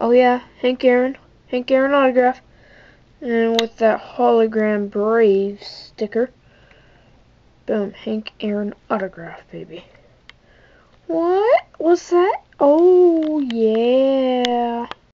Oh yeah, Hank Aaron. Hank Aaron autograph. And with that hologram Braves sticker. Boom, Hank Aaron autograph, baby. What? was that? Oh, yeah.